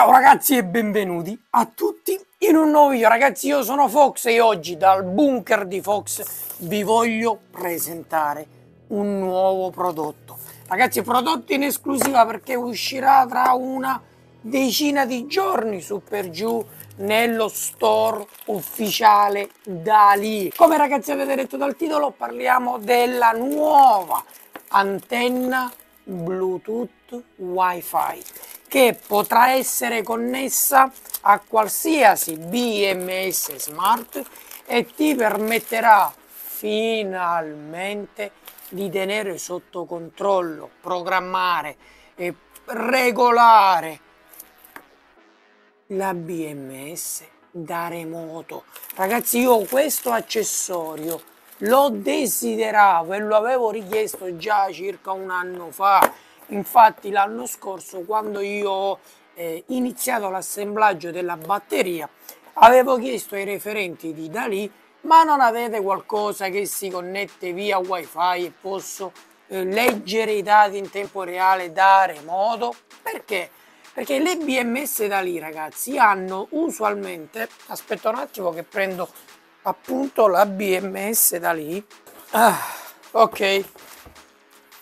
Ciao ragazzi e benvenuti a tutti in un nuovo video. Ragazzi io sono Fox e oggi dal bunker di Fox vi voglio presentare un nuovo prodotto. Ragazzi prodotto in esclusiva perché uscirà tra una decina di giorni su per giù nello store ufficiale Dali. Come ragazzi avete detto dal titolo parliamo della nuova antenna Bluetooth Wi-Fi che potrà essere connessa a qualsiasi BMS Smart e ti permetterà finalmente di tenere sotto controllo, programmare e regolare la BMS da remoto. Ragazzi, io questo accessorio lo desideravo e lo avevo richiesto già circa un anno fa. Infatti l'anno scorso quando io ho eh, iniziato l'assemblaggio della batteria avevo chiesto ai referenti di Dalì ma non avete qualcosa che si connette via wifi e posso eh, leggere i dati in tempo reale da remoto? Perché? Perché le BMS da lì ragazzi hanno usualmente, aspetta un attimo che prendo appunto la BMS da lì ah, ok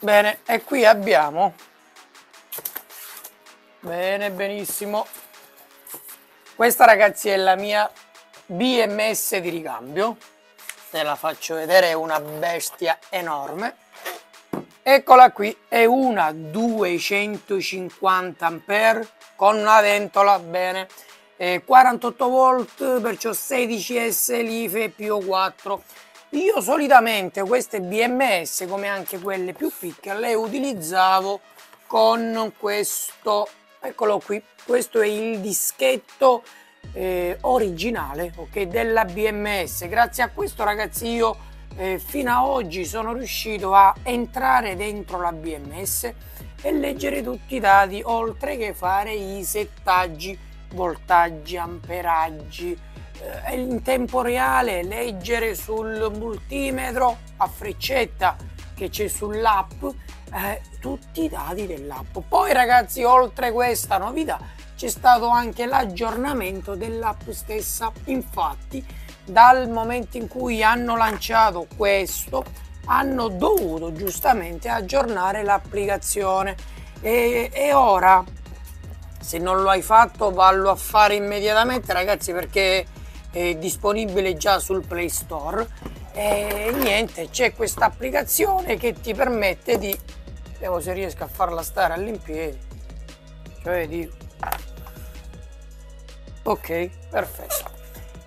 bene e qui abbiamo. Bene benissimo. Questa ragazzi è la mia BMS di ricambio. Te la faccio vedere è una bestia enorme. Eccola qui è una 250 ampere con una ventola bene. Eh, 48 volt perciò 16 S life più 4 io solitamente queste BMS come anche quelle più piccole le utilizzavo con questo eccolo qui questo è il dischetto eh, originale ok della BMS grazie a questo ragazzi io eh, fino a oggi sono riuscito a entrare dentro la BMS e leggere tutti i dati oltre che fare i settaggi voltaggi, amperaggi, eh, in tempo reale leggere sul multimetro a freccetta che c'è sull'app eh, tutti i dati dell'app. Poi ragazzi, oltre questa novità, c'è stato anche l'aggiornamento dell'app stessa. Infatti, dal momento in cui hanno lanciato questo, hanno dovuto giustamente aggiornare l'applicazione e, e ora se non lo hai fatto vallo a fare immediatamente ragazzi perché è disponibile già sul Play Store. E niente c'è questa applicazione che ti permette di vediamo se riesco a farla stare all'impiedi. Cioè di ok perfetto.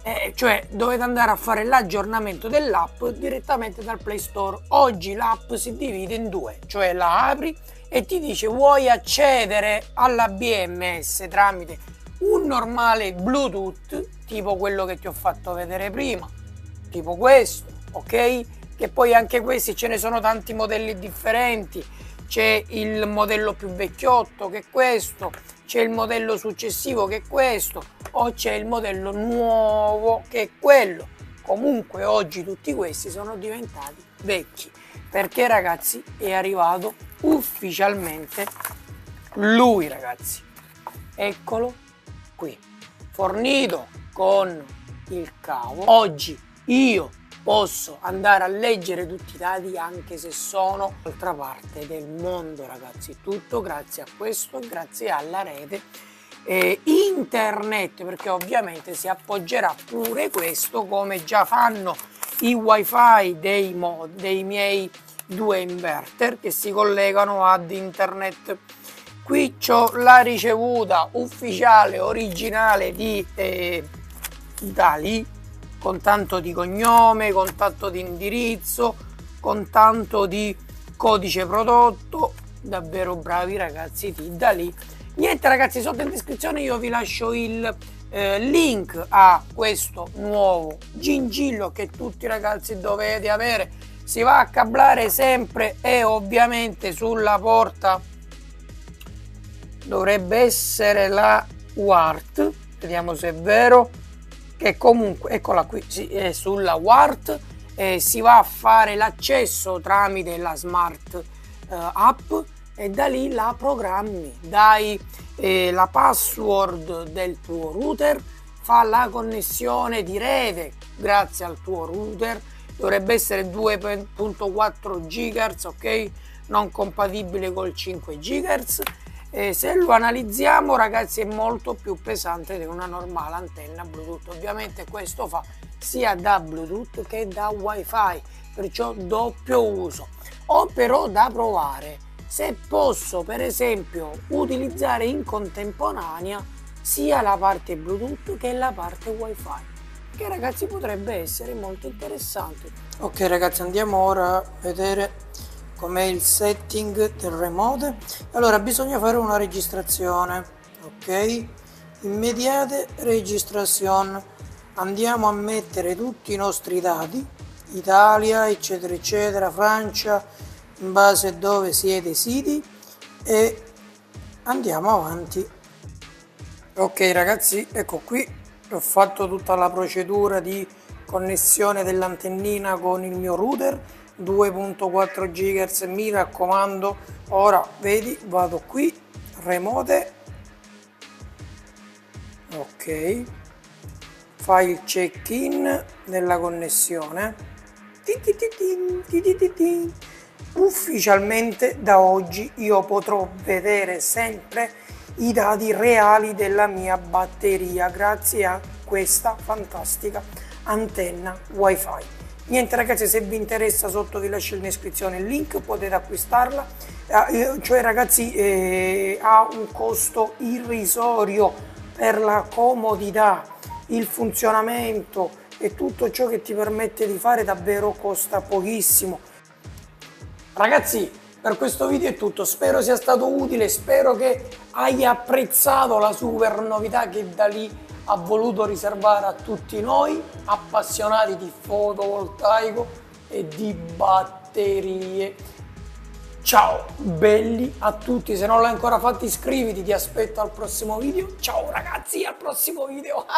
Eh, cioè dovete andare a fare l'aggiornamento dell'app direttamente dal Play Store. Oggi l'app si divide in due cioè la apri e ti dice vuoi accedere alla BMS tramite un normale Bluetooth tipo quello che ti ho fatto vedere prima tipo questo ok? Che poi anche questi ce ne sono tanti modelli differenti. C'è il modello più vecchiotto che è questo c'è il modello successivo che è questo o c'è il modello nuovo che è quello. Comunque oggi tutti questi sono diventati vecchi perché ragazzi è arrivato ufficialmente lui ragazzi. Eccolo qui fornito con il cavo. Oggi io posso andare a leggere tutti i dati anche se sono d'altra parte del mondo ragazzi. Tutto grazie a questo grazie alla rete eh, internet perché ovviamente si appoggerà pure questo come già fanno i wifi dei, mod, dei miei due inverter che si collegano ad internet qui ho la ricevuta ufficiale originale di eh, Dali con tanto di cognome con tanto di indirizzo con tanto di codice prodotto. Davvero bravi ragazzi di Dali niente ragazzi sotto in descrizione io vi lascio il eh, link a questo nuovo gingillo che tutti ragazzi dovete avere. Si va a cablare sempre e ovviamente sulla porta dovrebbe essere la WART vediamo se è vero che comunque eccola qui sì, è sulla WART e si va a fare l'accesso tramite la smart eh, app e da lì la programmi, dai eh, la password del tuo router, fa la connessione di rete grazie al tuo router, dovrebbe essere 2.4 GHz, ok? Non compatibile col 5 GHz. E se lo analizziamo ragazzi è molto più pesante di una normale antenna Bluetooth. Ovviamente questo fa sia da Bluetooth che da WiFi, perciò doppio uso. Ho però da provare se posso per esempio utilizzare in contemporanea sia la parte Bluetooth che la parte Wi-Fi che ragazzi potrebbe essere molto interessante. Ok ragazzi andiamo ora a vedere com'è il setting del remote. Allora bisogna fare una registrazione, ok? Immediate registrazione. Andiamo a mettere tutti i nostri dati, Italia, eccetera, eccetera, Francia, in base a dove siete siti e andiamo avanti ok ragazzi ecco qui ho fatto tutta la procedura di connessione dell'antennina con il mio router 2.4 GHz mi raccomando ora vedi vado qui remote. Ok. Fai il check in della connessione ufficialmente da oggi io potrò vedere sempre i dati reali della mia batteria grazie a questa fantastica antenna wifi niente ragazzi se vi interessa sotto vi lascio in descrizione il link potete acquistarla. Eh, cioè ragazzi eh, ha un costo irrisorio per la comodità il funzionamento e tutto ciò che ti permette di fare davvero costa pochissimo. Ragazzi per questo video è tutto, spero sia stato utile, spero che hai apprezzato la super novità che da lì ha voluto riservare a tutti noi appassionati di fotovoltaico e di batterie. Ciao belli a tutti, se non l'hai ancora fatto iscriviti, ti aspetto al prossimo video. Ciao ragazzi, al prossimo video!